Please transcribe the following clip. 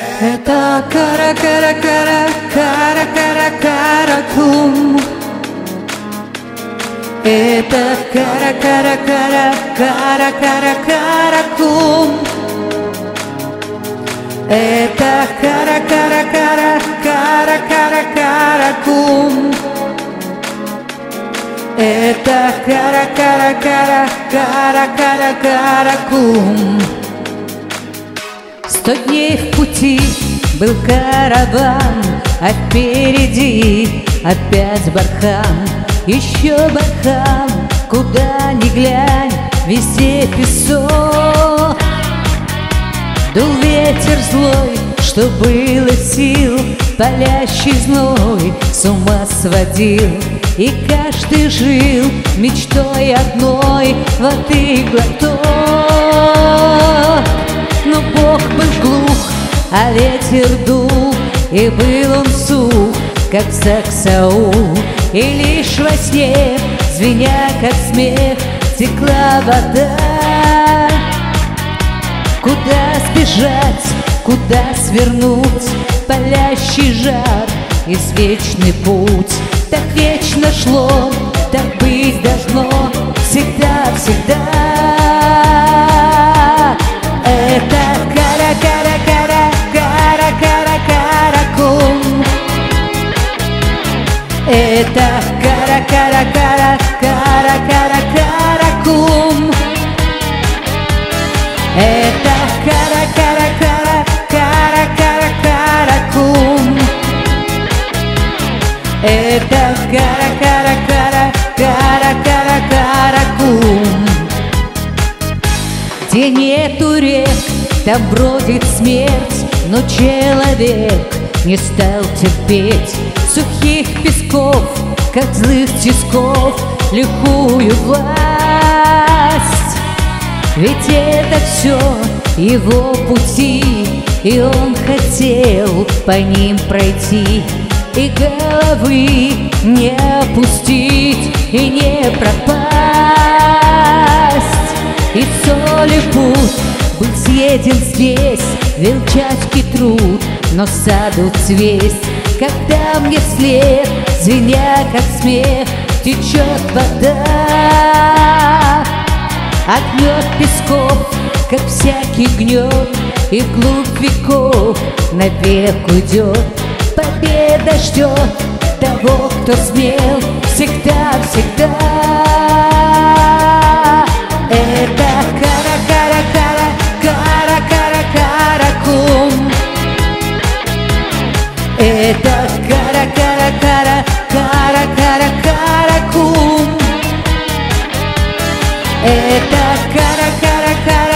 Eta cara, cara, cara, cara, cara, cara cum Eta cara, cara, cara, cara, cara, cara cum Eta cara, cara, cara, cara, cara, cara cum Eta cara, cara, cara, cara, cara, cara cum Сто дней в пути был караван, А впереди опять бархан, Еще бархан, куда ни глянь, Везде песок. Дул ветер злой, что было сил, Палящий зной с ума сводил, И каждый жил мечтой одной Воды глоток. Ветер дул, И был он сух, как саксаул, И лишь во сне, звеня как смех, Текла вода. Куда сбежать, куда свернуть, Палящий жар, извечный путь, Так вечно шло, так быть должно, Это кара кара кара кара кара каракум. Это кара кара кара кара кара каракум. Это кара кара кара кара кара каракум. Где нету рек, там бродит смерть, Но человек не стал терпеть Сухих песков, как злых тисков, Лихую власть. Ведь это все его пути, И он хотел по ним пройти, И головы не опустить, и не пропасть. И соли путь был съеден здесь Велчачки труд, но саду цвесть Когда мне вслед, звеня как смех Течет вода. Огнет песков, как всякий гнет И глубь веков навек уйдет Победа ждет того, кто смел Всегда, всегда cara, cara, cara, cara cum. E ta cara, cara, cara